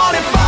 morning.